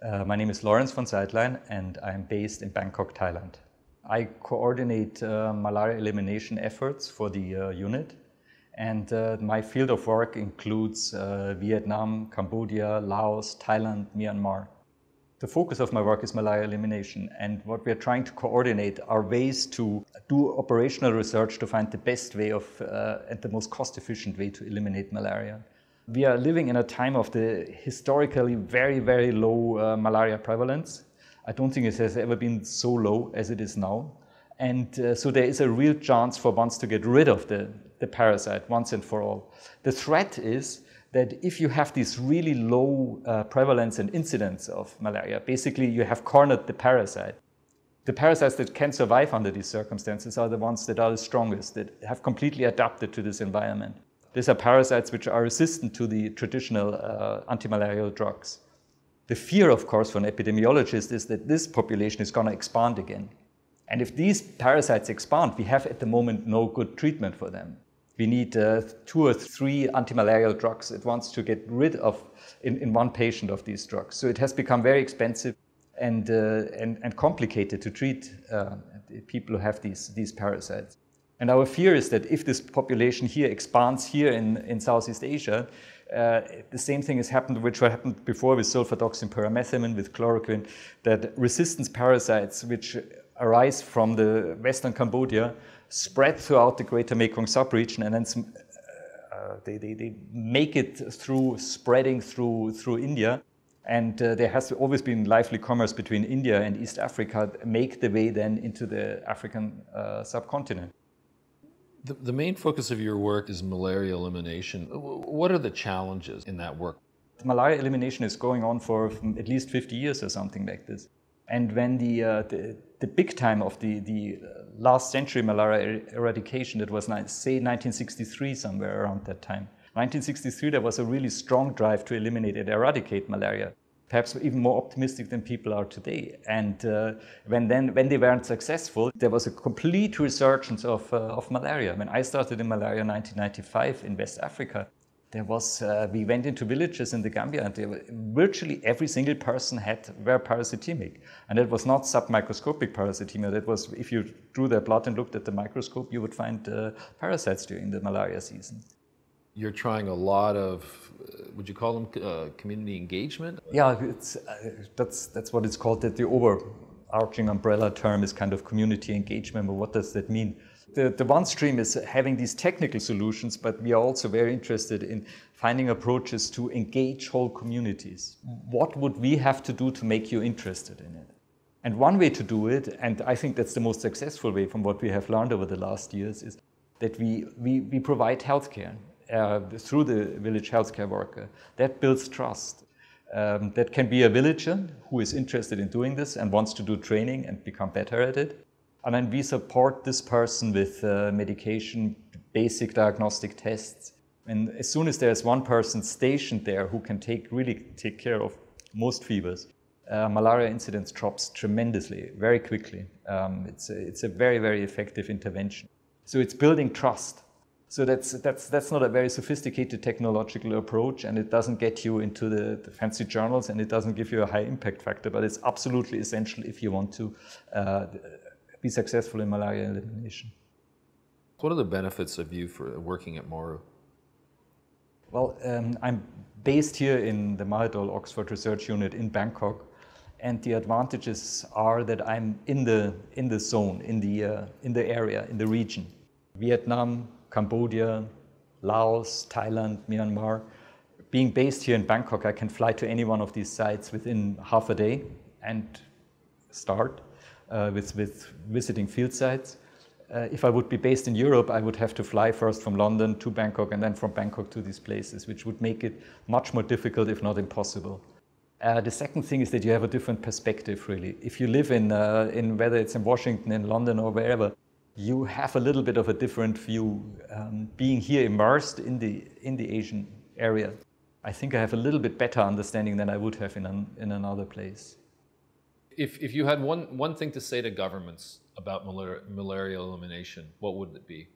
Uh, my name is Lorenz von Seidlein, and I'm based in Bangkok, Thailand. I coordinate uh, malaria elimination efforts for the uh, unit, and uh, my field of work includes uh, Vietnam, Cambodia, Laos, Thailand, Myanmar. The focus of my work is malaria elimination, and what we are trying to coordinate are ways to do operational research to find the best way of and the most cost efficient way to eliminate malaria. We are living in a time of the historically very, very low uh, malaria prevalence. I don't think it has ever been so low as it is now. And uh, so there is a real chance for once to get rid of the, the parasite once and for all. The threat is that if you have this really low uh, prevalence and incidence of malaria, basically you have cornered the parasite. The parasites that can survive under these circumstances are the ones that are the strongest, that have completely adapted to this environment. These are parasites which are resistant to the traditional uh, antimalarial drugs. The fear, of course, for an epidemiologist is that this population is going to expand again. And if these parasites expand, we have at the moment no good treatment for them we need uh, two or three antimalarial drugs at once to get rid of in, in one patient of these drugs. So it has become very expensive and, uh, and, and complicated to treat uh, people who have these, these parasites. And our fear is that if this population here expands here in, in Southeast Asia, uh, the same thing has happened, which happened before with sulfadoxine pyrimethamine, with chloroquine, that resistance parasites which arise from the Western Cambodia spread throughout the greater Mekong subregion and then uh, they, they, they, make it through spreading through, through India. And uh, there has always been lively commerce between India and East Africa, make the way then into the African uh, subcontinent. The, the main focus of your work is malaria elimination. What are the challenges in that work? Malaria elimination is going on for at least 50 years or something like this. And when the, uh, the, the, big time of the, the uh, last century malaria eradication, that was, say, 1963, somewhere around that time. 1963, there was a really strong drive to eliminate and eradicate malaria, perhaps even more optimistic than people are today. And uh, when, then, when they weren't successful, there was a complete resurgence of, uh, of malaria. When I started in malaria in 1995 in West Africa, there was uh, we went into villages in the Gambia and were, virtually every single person had were parasitemic and it was not submicroscopic parasitemia that was if you drew their blood and looked at the microscope you would find uh, parasites during the malaria season you're trying a lot of uh, would you call them uh, community engagement yeah it's, uh, that's that's what it's called that the overarching umbrella term is kind of community engagement but what does that mean the, the one stream is having these technical solutions, but we are also very interested in finding approaches to engage whole communities. What would we have to do to make you interested in it? And one way to do it, and I think that's the most successful way from what we have learned over the last years, is that we, we, we provide healthcare uh, through the village healthcare worker. That builds trust. Um, that can be a villager who is interested in doing this and wants to do training and become better at it. And then we support this person with uh, medication, basic diagnostic tests. And as soon as there's one person stationed there who can take really take care of most fevers, uh, malaria incidence drops tremendously, very quickly. Um, it's, a, it's a very, very effective intervention. So it's building trust. So that's, that's, that's not a very sophisticated technological approach, and it doesn't get you into the, the fancy journals, and it doesn't give you a high impact factor, but it's absolutely essential if you want to uh, be successful in malaria elimination. What are the benefits of you for working at MORU? Well, um, I'm based here in the Mahidol Oxford Research Unit in Bangkok, and the advantages are that I'm in the in the zone, in the uh, in the area, in the region. Vietnam, Cambodia, Laos, Thailand, Myanmar. Being based here in Bangkok, I can fly to any one of these sites within half a day and start uh, with, with visiting field sites. Uh, if I would be based in Europe, I would have to fly first from London to Bangkok and then from Bangkok to these places, which would make it much more difficult, if not impossible. Uh, the second thing is that you have a different perspective, really. If you live in, uh, in whether it's in Washington, in London, or wherever, you have a little bit of a different view. Um, being here immersed in the, in the Asian area, I think I have a little bit better understanding than I would have in, an, in another place if, if you had one, one thing to say to governments about malaria, malaria elimination, what would it be?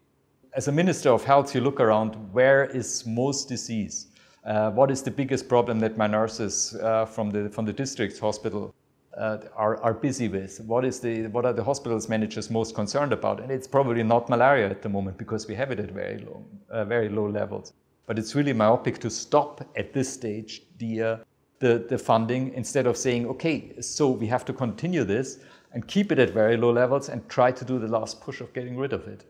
As a Minister of Health, you look around where is most disease? Uh, what is the biggest problem that my nurses uh, from the from the district hospital uh, are, are busy with? What is the what are the hospitals managers most concerned about? And it's probably not malaria at the moment because we have it at very low uh, very low levels. But it's really myopic to stop at this stage the uh, the, the funding instead of saying, okay, so we have to continue this and keep it at very low levels and try to do the last push of getting rid of it.